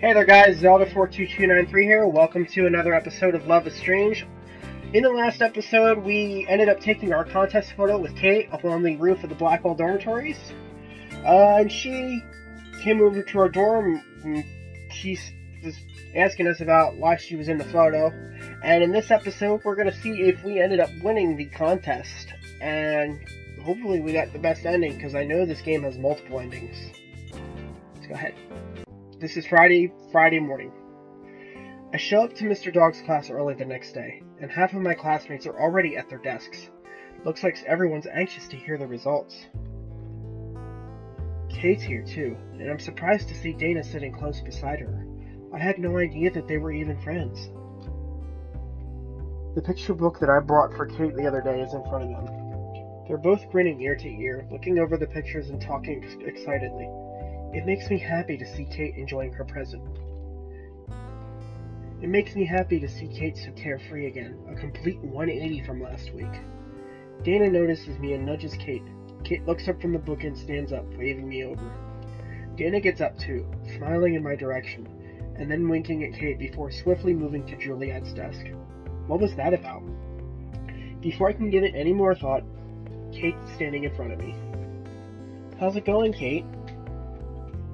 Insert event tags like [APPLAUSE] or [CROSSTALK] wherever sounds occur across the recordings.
Hey there guys, Zelda42293 here. Welcome to another episode of Love is Strange. In the last episode, we ended up taking our contest photo with Kate up on the roof of the Blackwell dormitories. Uh, and she came over to our dorm and she was asking us about why she was in the photo. And in this episode, we're going to see if we ended up winning the contest. And hopefully we got the best ending because I know this game has multiple endings. Let's go ahead. This is Friday, Friday morning. I show up to Mr. Dog's class early the next day, and half of my classmates are already at their desks. Looks like everyone's anxious to hear the results. Kate's here too, and I'm surprised to see Dana sitting close beside her. I had no idea that they were even friends. The picture book that I brought for Kate the other day is in front of them. They're both grinning ear to ear, looking over the pictures and talking excitedly. It makes me happy to see Kate enjoying her present. It makes me happy to see Kate so carefree again, a complete 180 from last week. Dana notices me and nudges Kate. Kate looks up from the book and stands up, waving me over. Dana gets up too, smiling in my direction, and then winking at Kate before swiftly moving to Juliet's desk. What was that about? Before I can give it any more thought, Kate's standing in front of me. How's it going, Kate?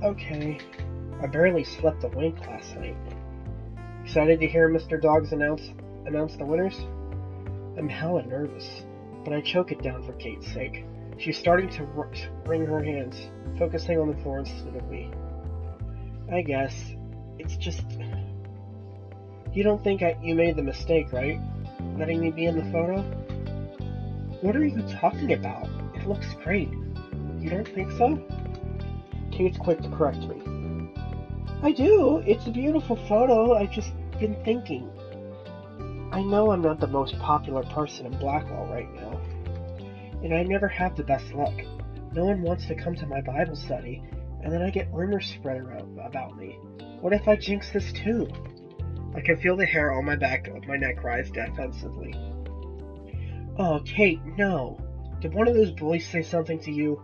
Okay. I barely slept a wink last night. Excited to hear Mr. Dogs announce announce the winners? I'm hella nervous, but I choke it down for Kate's sake. She's starting to wring her hands, focusing on the floor instead of me. I guess it's just you don't think I, you made the mistake, right? Letting me be in the photo? What are you talking about? It looks great. You don't think so? Kate's quick to correct me. I do. It's a beautiful photo. I've just been thinking. I know I'm not the most popular person in Blackwell right now. And I never have the best luck. No one wants to come to my Bible study, and then I get rumors spread around about me. What if I jinx this too? I can feel the hair on my back of my neck rise defensively. Oh, Kate, no. Did one of those boys say something to you?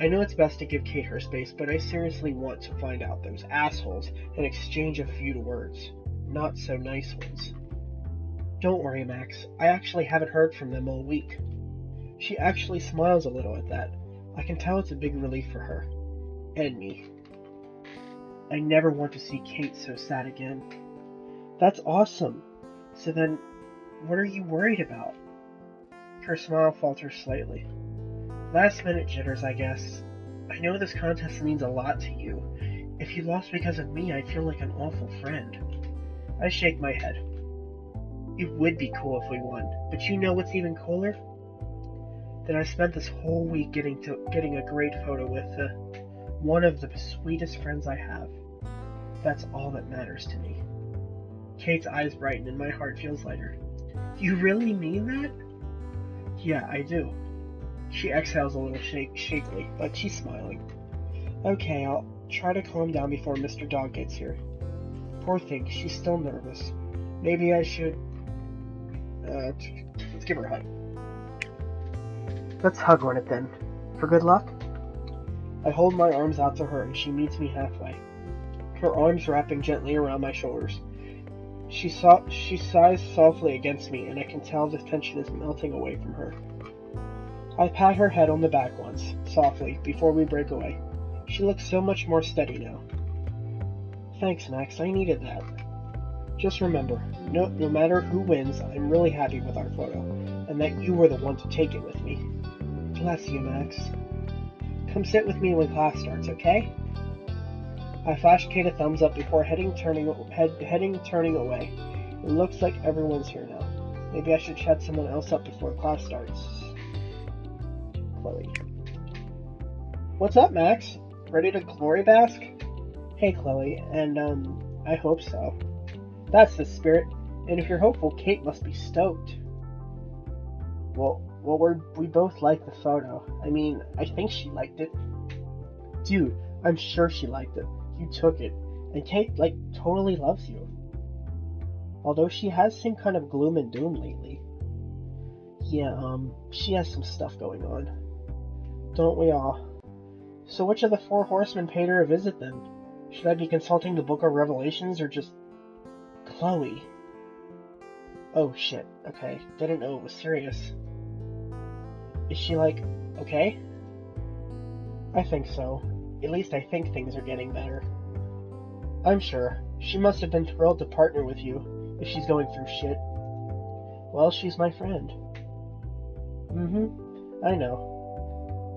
I know it's best to give Kate her space, but I seriously want to find out those assholes and exchange a few words. Not so nice ones. Don't worry, Max. I actually haven't heard from them all week. She actually smiles a little at that. I can tell it's a big relief for her. And me. I never want to see Kate so sad again. That's awesome. So then, what are you worried about? Her smile falters slightly. Last minute jitters, I guess. I know this contest means a lot to you. If you lost because of me, I'd feel like an awful friend. I shake my head. It would be cool if we won, but you know what's even cooler? That I spent this whole week getting to getting a great photo with uh, one of the sweetest friends I have. That's all that matters to me. Kate's eyes brighten and my heart feels lighter. You really mean that? Yeah, I do. She exhales a little shake, shakily, but she's smiling. Okay, I'll try to calm down before Mr. Dog gets here. Poor thing, she's still nervous. Maybe I should. Uh, let's give her a hug. Let's hug on it then. For good luck? I hold my arms out to her and she meets me halfway. Her arms wrapping gently around my shoulders. She, so- she sighs softly against me, and I can tell the tension is melting away from her. I pat her head on the back once, softly, before we break away. She looks so much more steady now. Thanks, Max. I needed that. Just remember, no, no matter who wins, I'm really happy with our photo, and that you were the one to take it with me. Bless you, Max. Come sit with me when class starts, okay? I flash Kate a thumbs up before heading turning head, heading turning away. It looks like everyone's here now. Maybe I should chat someone else up before class starts. Chloe. What's up, Max? Ready to glory bask? Hey, Chloe, and, um, I hope so. That's the spirit, and if you're hopeful, Kate must be stoked. Well, well, we're, we both like the photo. I mean, I think she liked it. Dude, I'm sure she liked it. You took it. And Kate, like, totally loves you. Although she has seemed kind of gloom and doom lately. Yeah, um, she has some stuff going on. Don't we all? So which of the four horsemen paid her a visit then? Should I be consulting the Book of Revelations or just Chloe? Oh shit, okay. Didn't know it was serious. Is she like, okay? I think so. At least I think things are getting better. I'm sure. She must have been thrilled to partner with you if she's going through shit. Well, she's my friend. Mm hmm. I know.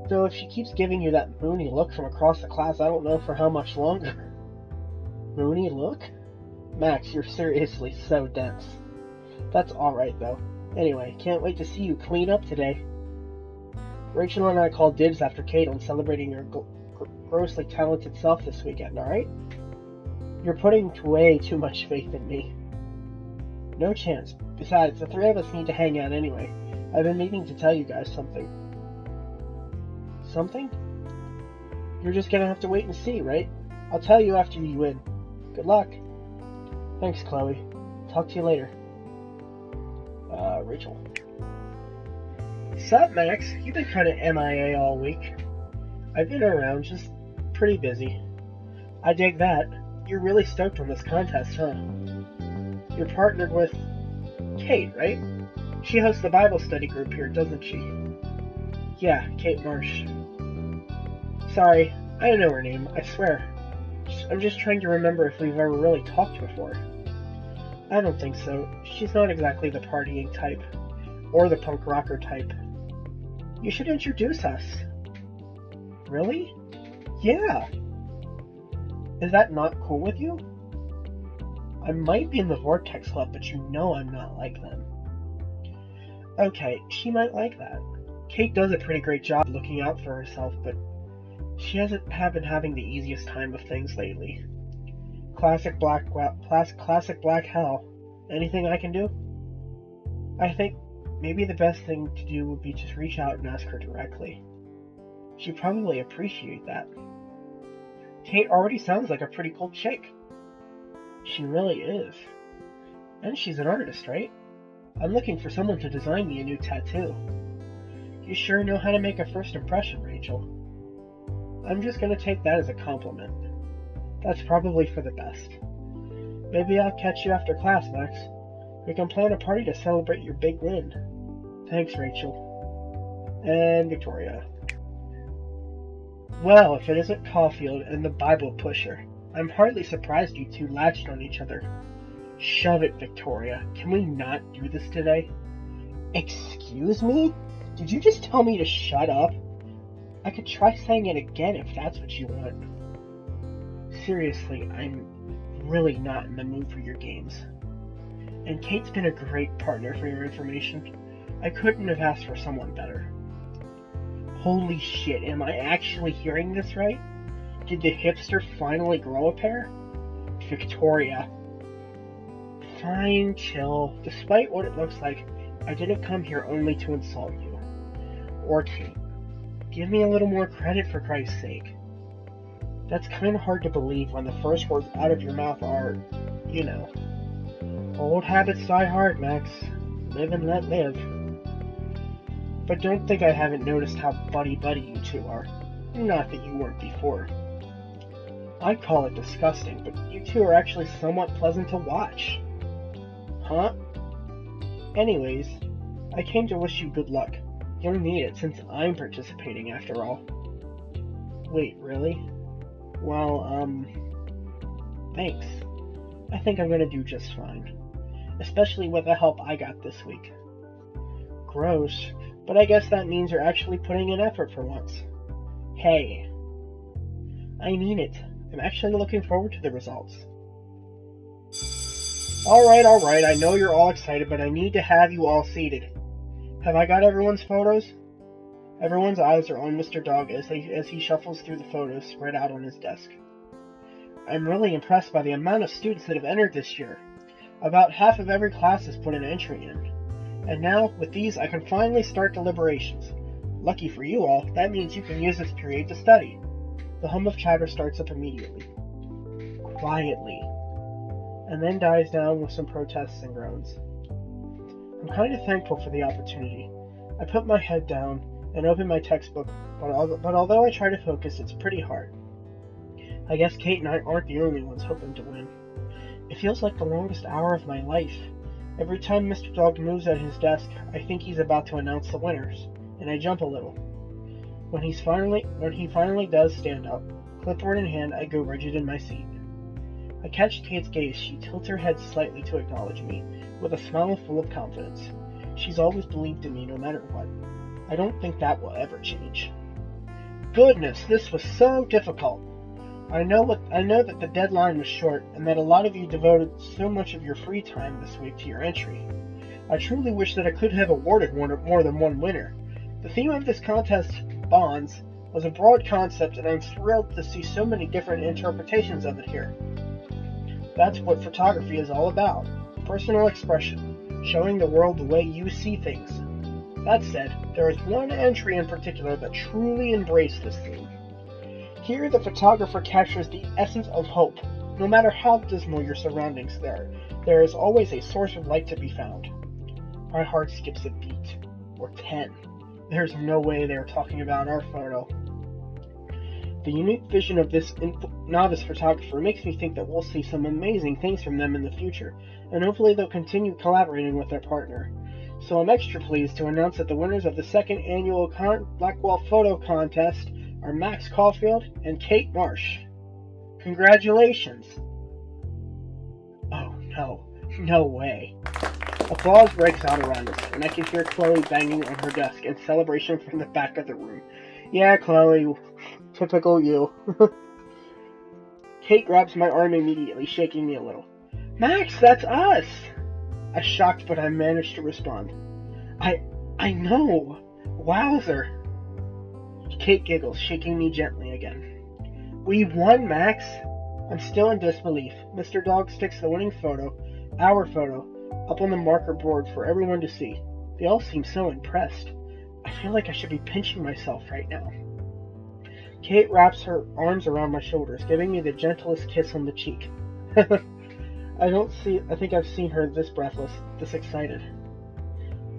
Though if she keeps giving you that moony look from across the class, I don't know for how much longer. [LAUGHS] moony look? Max, you're seriously so dense. That's alright, though. Anyway, can't wait to see you clean up today. Rachel and I called dibs after Kate on celebrating your grossly talented self this weekend, alright? You're putting way too much faith in me. No chance. Besides, the three of us need to hang out anyway. I've been meaning to tell you guys something. Something? You're just gonna have to wait and see, right? I'll tell you after you win. Good luck. Thanks, Chloe. Talk to you later. Uh, Rachel. Sup, Max? You've been kind of MIA all week. I've been around, just pretty busy. I dig that. You're really stoked on this contest, huh? You're partnered with Kate, right? She hosts the Bible study group here, doesn't she? Yeah, Kate Marsh. Sorry, I don't know her name, I swear. I'm just trying to remember if we've ever really talked before. I don't think so. She's not exactly the partying type, or the punk rocker type. You should introduce us. Really? Yeah. Is that not cool with you? I might be in the Vortex Club, but you know I'm not like them. Okay, she might like that. Kate does a pretty great job looking out for herself, but she hasn't have been having the easiest time of things lately. Classic black classic Blackwell. Anything I can do? I think maybe the best thing to do would be just reach out and ask her directly. She'd probably appreciate that. Kate already sounds like a pretty cool chick. She really is. And she's an artist, right? I'm looking for someone to design me a new tattoo. You sure know how to make a first impression, Rachel. I'm just gonna take that as a compliment. That's probably for the best. Maybe I'll catch you after class, Max. We can plan a party to celebrate your big win. Thanks, Rachel. And Victoria. Well, if it isn't Caulfield and the Bible pusher, I'm hardly surprised you two latched on each other. Shove it, Victoria. Can we not do this today? Excuse me? Did you just tell me to shut up? I could try saying it again if that's what you want. Seriously, I'm really not in the mood for your games. And Kate's been a great partner for your information. I couldn't have asked for someone better. Holy shit, am I actually hearing this right? Did the hipster finally grow a pair? Victoria. Fine, chill. Despite what it looks like, I didn't come here only to insult you. Or Kate. Give me a little more credit for Christ's sake. That's kind of hard to believe when the first words out of your mouth are, you know. Old habits die hard, Max. Live and let live. But don't think I haven't noticed how buddy-buddy you two are. Not that you weren't before. I call it disgusting, but you two are actually somewhat pleasant to watch. Huh? Anyways, I came to wish you good luck. You'll need it since I'm participating after all. Wait, really? Well, um, thanks. I think I'm gonna do just fine. Especially with the help I got this week. Gross, but I guess that means you're actually putting in effort for once. Hey. I mean it. I'm actually looking forward to the results. Alright, alright, I know you're all excited, but I need to have you all seated. Have I got everyone's photos? Everyone's eyes are on Mr. Dog as, they, as he shuffles through the photos spread out on his desk. I'm really impressed by the amount of students that have entered this year. About half of every class has put an entry in. And now, with these, I can finally start deliberations. Lucky for you all, that means you can use this period to study. The hum of chatter starts up immediately. Quietly. And then dies down with some protests and groans. I'm kind of thankful for the opportunity. I put my head down and open my textbook, but, al- but although I try to focus, it's pretty hard. I guess Kate and I aren't the only ones hoping to win. It feels like the longest hour of my life. Every time Mr. Dog moves at his desk, I think he's about to announce the winners, and I jump a little. When he's finally when he finally does stand up, clipboard in hand, I go rigid in my seat. I catch Kate's gaze. She tilts her head slightly to acknowledge me, with a smile full of confidence. She's always believed in me no matter what. I don't think that will ever change. Goodness, this was so difficult. I know what I know that the deadline was short and that a lot of you devoted so much of your free time this week to your entry. I truly wish that I could have awarded one more than one winner. The theme of this contest, Bonds, was a broad concept and I'm thrilled to see so many different interpretations of it here. That's what photography is all about. Personal expression, showing the world the way you see things. That said, there is one entry in particular that truly embraced this theme. Here, the photographer captures the essence of hope. No matter how dismal your surroundings there, there is always a source of light to be found. My heart skips a beat. Or ten. There's no way they're talking about our photo. The unique vision of this novice photographer makes me think that we'll see some amazing things from them in the future, and hopefully they'll continue collaborating with their partner. So I'm extra pleased to announce that the winners of the second annual Con- Blackwell Photo Contest are Max Caulfield and Kate Marsh. Congratulations! Oh no, no way. Applause breaks out around us, and I can hear Chloe banging on her desk in celebration from the back of the room. Yeah, Chloe, typical you. [LAUGHS] Kate grabs my arm immediately, shaking me a little. Max, that's us! I shocked, but I managed to respond. I I know. Wowzer. Kate giggles, shaking me gently again. We won, Max! I'm still in disbelief. Mr. Dog sticks the winning photo, our photo, up on the marker board for everyone to see. They all seem so impressed. I feel like I should be pinching myself right now. Kate wraps her arms around my shoulders, giving me the gentlest kiss on the cheek. [LAUGHS] I don't see I think I've seen her this breathless, this excited.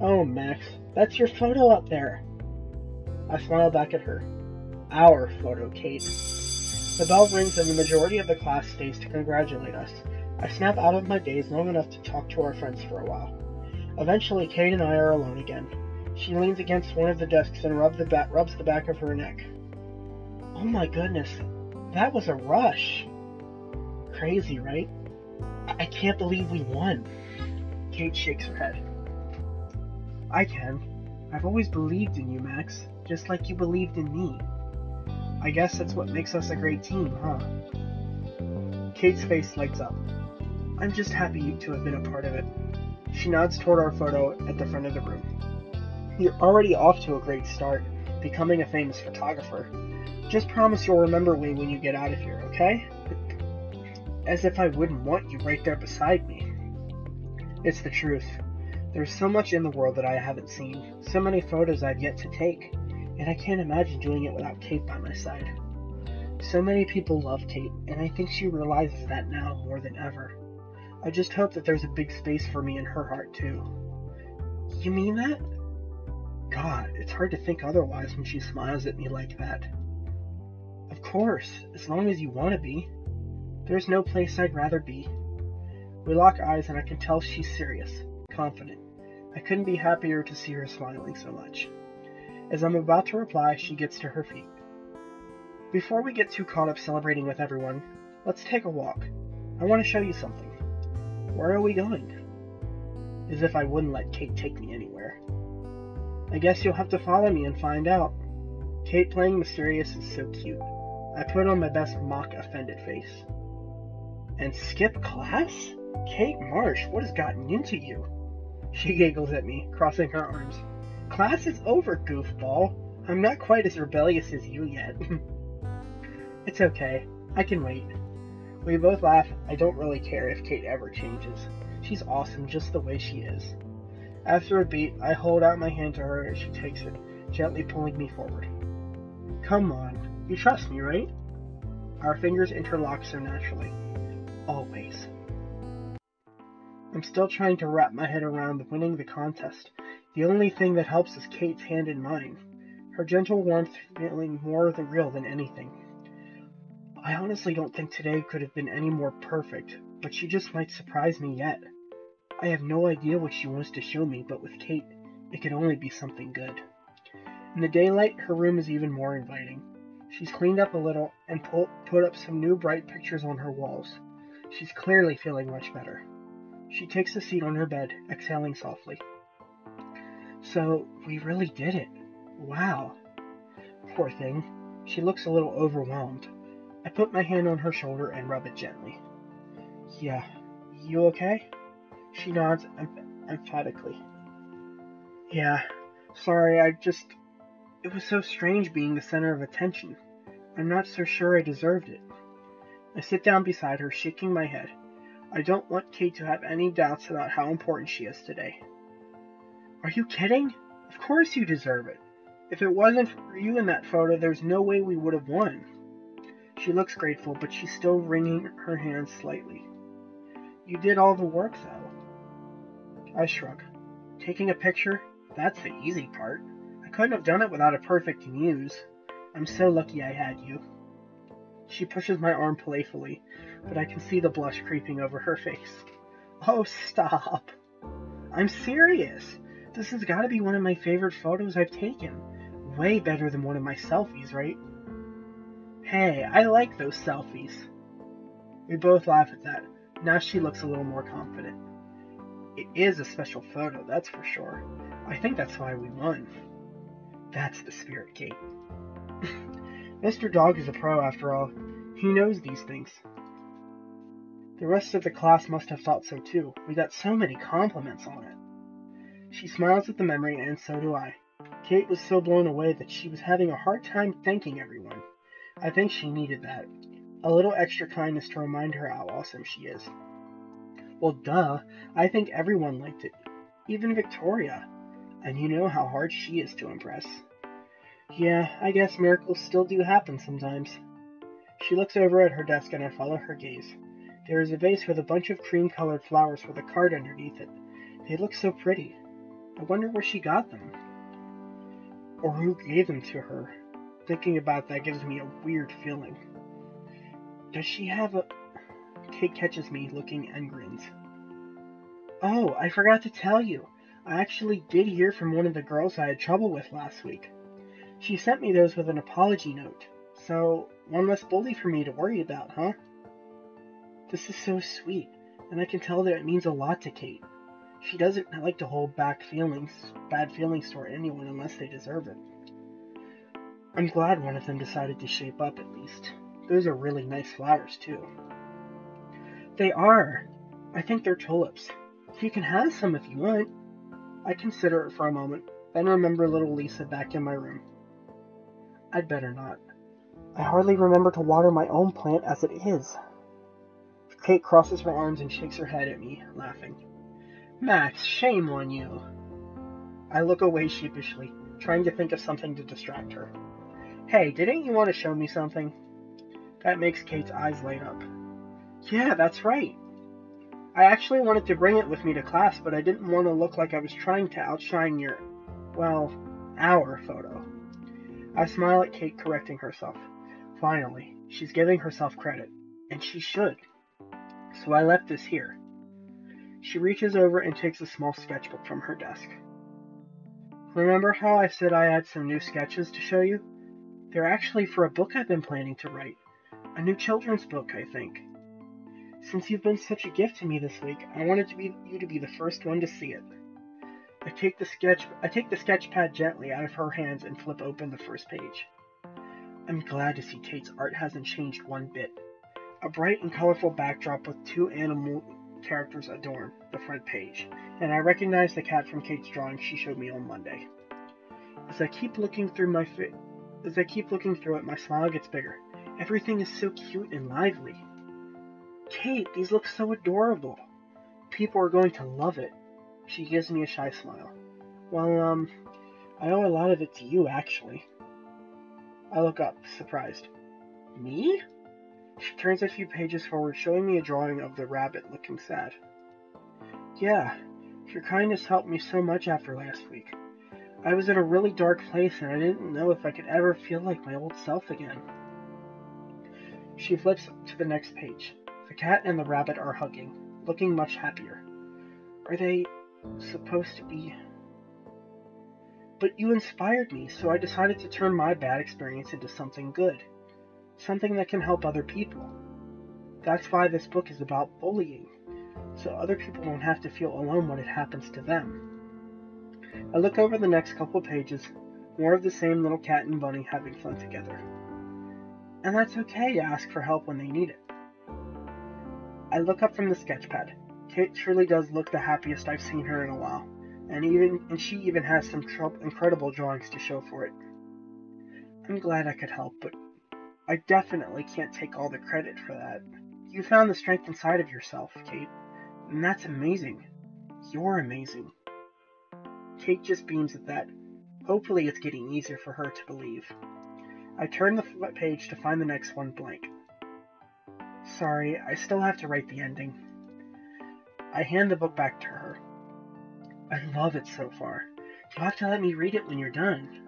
Oh, Max, that's your photo up there. I smile back at her. Our photo, Kate. The bell rings and the majority of the class stays to congratulate us. I snap out of my daze long enough to talk to our friends for a while. Eventually, Kate and I are alone again. She leans against one of the desks and rubs the, back, rubs the back of her neck. Oh my goodness, that was a rush. Crazy, right? I can't believe we won. Kate shakes her head. I can. I've always believed in you, Max just like you believed in me. I guess that's what makes us a great team, huh? Kate's face lights up. I'm just happy to have been a part of it. She nods toward our photo at the front of the room. You're already off to a great start, becoming a famous photographer. Just promise you'll remember me when you get out of here, okay? As if I wouldn't want you right there beside me. It's the truth. There's so much in the world that I haven't seen, so many photos I've yet to take and I can't imagine doing it without Kate by my side. So many people love Kate, and I think she realizes that now more than ever. I just hope that there's a big space for me in her heart, too. You mean that? God, it's hard to think otherwise when she smiles at me like that. Of course, as long as you want to be. There's no place I'd rather be. We lock eyes, and I can tell she's serious, confident. I couldn't be happier to see her smiling so much. As I'm about to reply, she gets to her feet. Before we get too caught up celebrating with everyone, let's take a walk. I want to show you something. Where are we going? As if I wouldn't let Kate take me anywhere. I guess you'll have to follow me and find out. Kate playing mysterious is so cute. I put on my best mock offended face. And skip class? Kate Marsh, what has gotten into you? She giggles at me, crossing her arms. Class is over, goofball. I'm not quite as rebellious as you yet. [LAUGHS] it's okay. I can wait. We both laugh. I don't really care if Kate ever changes. She's awesome just the way she is. After a beat, I hold out my hand to her and she takes it, gently pulling me forward. Come on. You trust me, right? Our fingers interlock so naturally. Always. I'm still trying to wrap my head around winning the contest, the only thing that helps is Kate's hand in mine, her gentle warmth feeling more the real than anything. I honestly don't think today could have been any more perfect, but she just might surprise me yet. I have no idea what she wants to show me, but with Kate, it could only be something good. In the daylight, her room is even more inviting. She's cleaned up a little and put, put up some new bright pictures on her walls. She's clearly feeling much better. She takes a seat on her bed, exhaling softly. So, we really did it. Wow. Poor thing. She looks a little overwhelmed. I put my hand on her shoulder and rub it gently. Yeah. You okay? She nods em- emphatically. Yeah. Sorry, I just. It was so strange being the center of attention. I'm not so sure I deserved it. I sit down beside her, shaking my head. I don't want Kate to have any doubts about how important she is today. Are you kidding? Of course you deserve it. If it wasn't for you in that photo, there's no way we would have won. She looks grateful, but she's still wringing her hands slightly. You did all the work, though. I shrug. Taking a picture? That's the easy part. Couldn't have done it without a perfect muse. I'm so lucky I had you. She pushes my arm playfully, but I can see the blush creeping over her face. Oh, stop. I'm serious. This has got to be one of my favorite photos I've taken. Way better than one of my selfies, right? Hey, I like those selfies. We both laugh at that. Now she looks a little more confident. It is a special photo, that's for sure. I think that's why we won. That's the spirit, Kate. [LAUGHS] Mr. Dog is a pro after all. He knows these things. The rest of the class must have thought so too. We got so many compliments on it. She smiles at the memory, and so do I. Kate was so blown away that she was having a hard time thanking everyone. I think she needed that. A little extra kindness to remind her how awesome she is. Well, duh. I think everyone liked it. Even Victoria. And you know how hard she is to impress. Yeah, I guess miracles still do happen sometimes. She looks over at her desk and I follow her gaze. There is a vase with a bunch of cream colored flowers with a card underneath it. They look so pretty. I wonder where she got them. Or who gave them to her. Thinking about that gives me a weird feeling. Does she have a. Kate catches me looking and grins. Oh, I forgot to tell you. I actually did hear from one of the girls I had trouble with last week. She sent me those with an apology note. So, one less bully for me to worry about, huh? This is so sweet, and I can tell that it means a lot to Kate. She doesn't like to hold back feelings, bad feelings toward anyone unless they deserve it. I'm glad one of them decided to shape up at least. Those are really nice flowers, too. They are. I think they're tulips. You can have some if you want. I consider it for a moment, then remember little Lisa back in my room. I'd better not. I hardly remember to water my own plant as it is. Kate crosses her arms and shakes her head at me, laughing. Max, shame on you. I look away sheepishly, trying to think of something to distract her. Hey, didn't you want to show me something? That makes Kate's eyes light up. Yeah, that's right. I actually wanted to bring it with me to class, but I didn't want to look like I was trying to outshine your, well, our photo. I smile at Kate correcting herself. Finally, she's giving herself credit, and she should. So I left this here. She reaches over and takes a small sketchbook from her desk. Remember how I said I had some new sketches to show you? They're actually for a book I've been planning to write. A new children's book, I think. Since you've been such a gift to me this week, I wanted to be you to be the first one to see it. I take the sketch I take the sketch pad gently out of her hands and flip open the first page. I'm glad to see Kate's art hasn't changed one bit. A bright and colorful backdrop with two animal characters adorn the front page, and I recognize the cat from Kate's drawing she showed me on Monday. As I keep looking through my fi- as I keep looking through it, my smile gets bigger. Everything is so cute and lively. Kate, these look so adorable. People are going to love it. She gives me a shy smile. Well, um, I owe a lot of it to you, actually. I look up, surprised. Me? She turns a few pages forward, showing me a drawing of the rabbit looking sad. Yeah, your kindness helped me so much after last week. I was in a really dark place and I didn't know if I could ever feel like my old self again. She flips to the next page. The cat and the rabbit are hugging, looking much happier. Are they supposed to be? But you inspired me, so I decided to turn my bad experience into something good. Something that can help other people. That's why this book is about bullying, so other people won't have to feel alone when it happens to them. I look over the next couple pages, more of the same little cat and bunny having fun together. And that's okay to ask for help when they need it. I look up from the sketchpad. Kate truly does look the happiest I've seen her in a while, and even and she even has some tr- incredible drawings to show for it. I'm glad I could help, but I definitely can't take all the credit for that. You found the strength inside of yourself, Kate, and that's amazing. You're amazing. Kate just beams at that. Hopefully, it's getting easier for her to believe. I turn the page to find the next one blank. Sorry, I still have to write the ending. I hand the book back to her. I love it so far. You'll have to let me read it when you're done.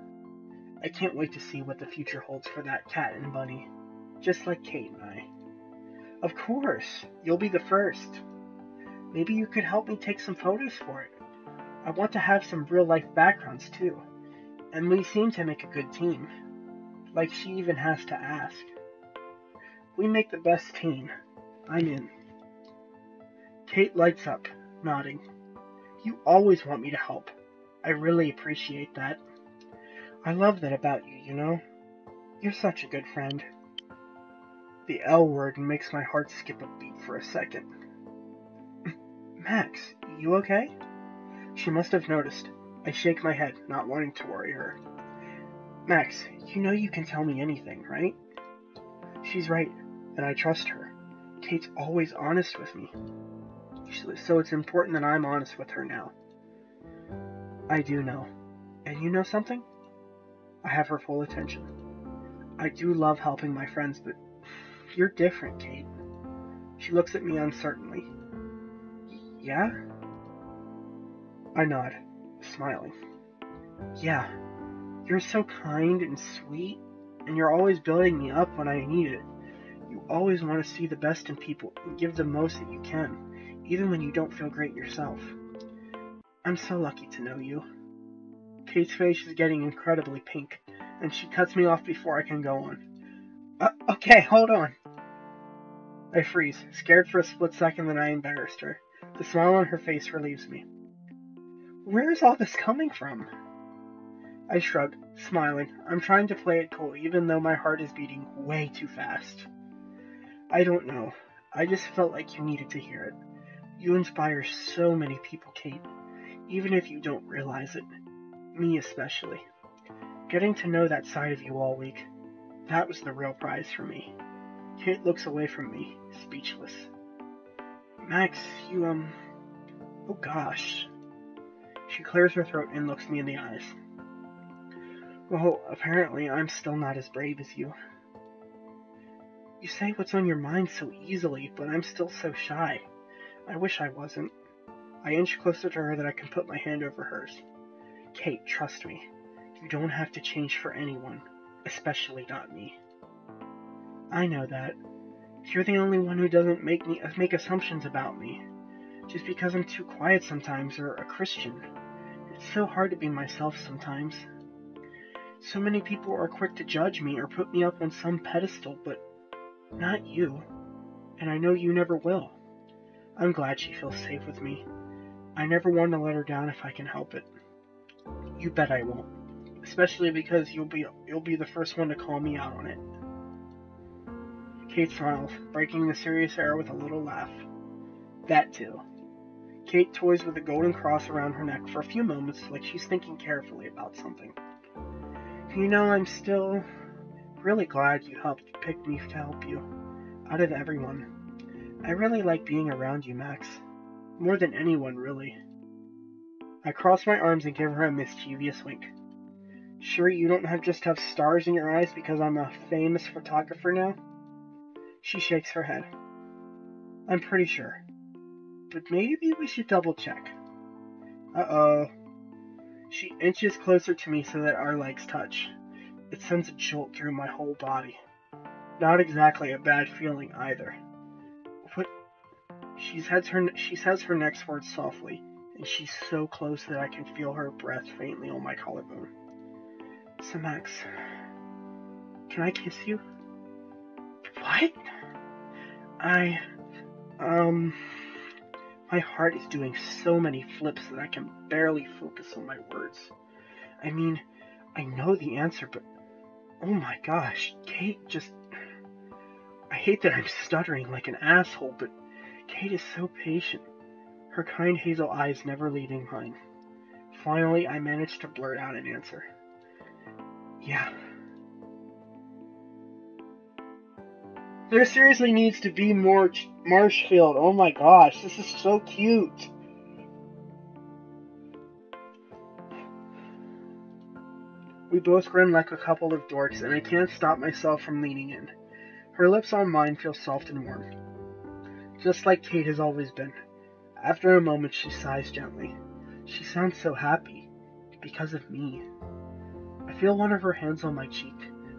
I can't wait to see what the future holds for that cat and bunny, just like Kate and I. Of course, you'll be the first. Maybe you could help me take some photos for it. I want to have some real life backgrounds too, and we seem to make a good team. Like she even has to ask. We make the best team. I'm in. Kate lights up, nodding. You always want me to help. I really appreciate that. I love that about you, you know? You're such a good friend. The L word makes my heart skip a beat for a second. [CLEARS THROAT] Max, you okay? She must have noticed. I shake my head, not wanting to worry her. Max, you know you can tell me anything, right? She's right, and I trust her. Kate's always honest with me. So it's important that I'm honest with her now. I do know. And you know something? I have her full attention. I do love helping my friends, but you're different, Kate. She looks at me uncertainly. Yeah? I nod, smiling. Yeah, you're so kind and sweet, and you're always building me up when I need it. You always want to see the best in people and give the most that you can, even when you don't feel great yourself. I'm so lucky to know you. Kate's face is getting incredibly pink, and she cuts me off before I can go on. Uh, okay, hold on. I freeze, scared for a split second that I embarrassed her. The smile on her face relieves me. Where is all this coming from? I shrug, smiling. I'm trying to play it cool, even though my heart is beating way too fast. I don't know. I just felt like you needed to hear it. You inspire so many people, Kate, even if you don't realize it. Me especially. Getting to know that side of you all week, that was the real prize for me. Kate looks away from me, speechless. Max, you, um. Oh gosh. She clears her throat and looks me in the eyes. Well, apparently I'm still not as brave as you. You say what's on your mind so easily, but I'm still so shy. I wish I wasn't. I inch closer to her that I can put my hand over hers. Kate, trust me. You don't have to change for anyone, especially not me. I know that. You're the only one who doesn't make me uh, make assumptions about me. Just because I'm too quiet sometimes or a Christian. It's so hard to be myself sometimes. So many people are quick to judge me or put me up on some pedestal, but not you. And I know you never will. I'm glad she feels safe with me. I never want to let her down if I can help it. You bet I won't. Especially because you'll be you'll be the first one to call me out on it. Kate smiles, breaking the serious air with a little laugh. That too. Kate toys with a golden cross around her neck for a few moments like she's thinking carefully about something. You know, I'm still really glad you helped pick me to help you. Out of everyone. I really like being around you, Max. More than anyone, really. I cross my arms and give her a mischievous wink. Sure you don't have just have stars in your eyes because I'm a famous photographer now? She shakes her head. I'm pretty sure. But maybe we should double check. Uh-oh. She inches closer to me so that our legs touch. It sends a jolt through my whole body. not exactly a bad feeling either. What? She says her she says her next words softly, and she's so close that I can feel her breath faintly on my collarbone. So Max, can I kiss you? What? I, um, my heart is doing so many flips that I can barely focus on my words. I mean, I know the answer, but oh my gosh, Kate just. I hate that I'm stuttering like an asshole, but Kate is so patient, her kind hazel eyes never leaving mine. Finally, I managed to blurt out an answer. Yeah. There seriously needs to be more Marshfield. Oh my gosh, this is so cute. We both grin like a couple of dorks, and I can't stop myself from leaning in. Her lips on mine feel soft and warm, just like Kate has always been. After a moment, she sighs gently. She sounds so happy, because of me. I feel one of her hands on my cheek,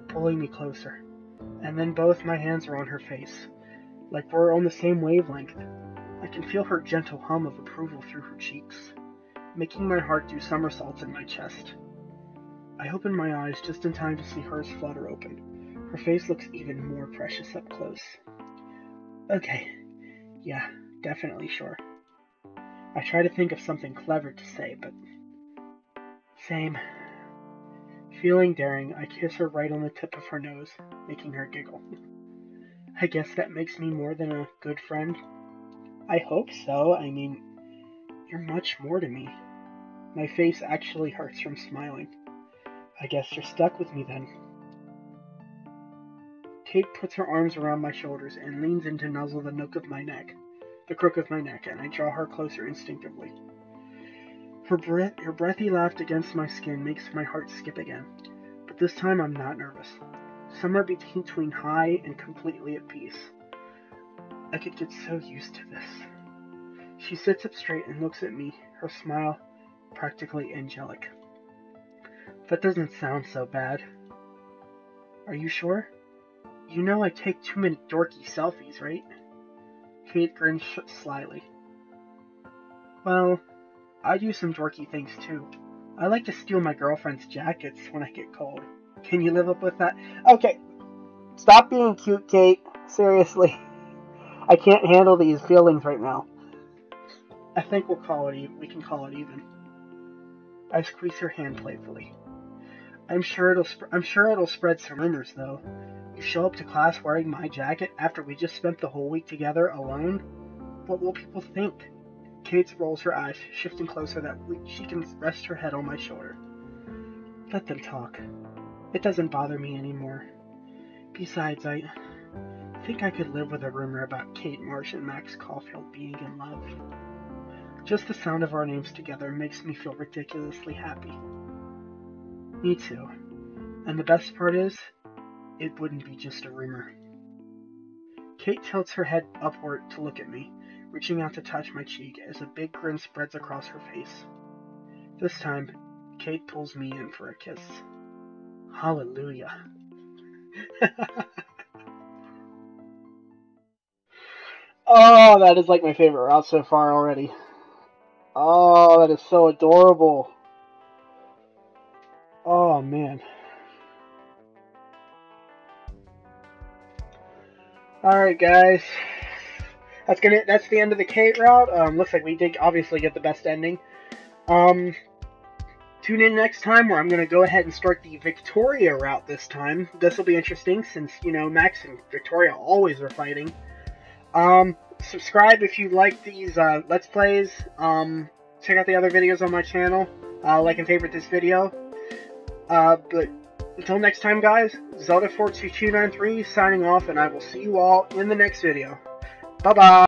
pulling me closer and then both my hands are on her face, like we're on the same wavelength. I can feel her gentle hum of approval through her cheeks, making my heart do somersaults in my chest. I open my eyes just in time to see hers flutter open. Her face looks even more precious up close. Okay, yeah, definitely sure. I try to think of something clever to say, but. Same. Feeling daring, I kiss her right on the tip of her nose, making her giggle. I guess that makes me more than a good friend. I hope so. I mean, you're much more to me. My face actually hurts from smiling. I guess you're stuck with me then. Kate puts her arms around my shoulders and leans in to nuzzle the nook of my neck, the crook of my neck, and I draw her closer instinctively. Her, breath, her breathy laugh against my skin makes my heart skip again, but this time I'm not nervous. Somewhere between high and completely at peace. I could get so used to this. She sits up straight and looks at me, her smile practically angelic. That doesn't sound so bad. Are you sure? You know I take too many dorky selfies, right? Kate grins slyly. Well, I do some dorky things too. I like to steal my girlfriend's jackets when I get cold. Can you live up with that? Okay, stop being cute, Kate. Seriously. I can't handle these feelings right now. I think we'll call it even. We can call it even. I squeeze her hand playfully. I'm sure it'll. I'm sure it'll spread some rumors, though. You show up to class wearing my jacket after we just spent the whole week together alone. What will people think? Kate rolls her eyes, shifting closer that she can rest her head on my shoulder. Let them talk. It doesn't bother me anymore. Besides, I think I could live with a rumor about Kate Marsh and Max Caulfield being in love. Just the sound of our names together makes me feel ridiculously happy. Me too. And the best part is, it wouldn't be just a rumor. Kate tilts her head upward to look at me, reaching out to touch my cheek as a big grin spreads across her face. This time, Kate pulls me in for a kiss. Hallelujah. [LAUGHS] oh, that is like my favorite route so far already. Oh, that is so adorable. Man. Alright, guys that's gonna that's the end of the Kate route. Um, looks like we did obviously get the best ending. Um, tune in next time where I'm gonna go ahead and start the Victoria route this time. This will be interesting since you know Max and Victoria always are fighting. Um, subscribe if you like these uh, Let's Plays. Um, check out the other videos on my channel. Uh, like and favorite this video. Uh, but until next time, guys, Zelda42293 signing off, and I will see you all in the next video. Bye bye.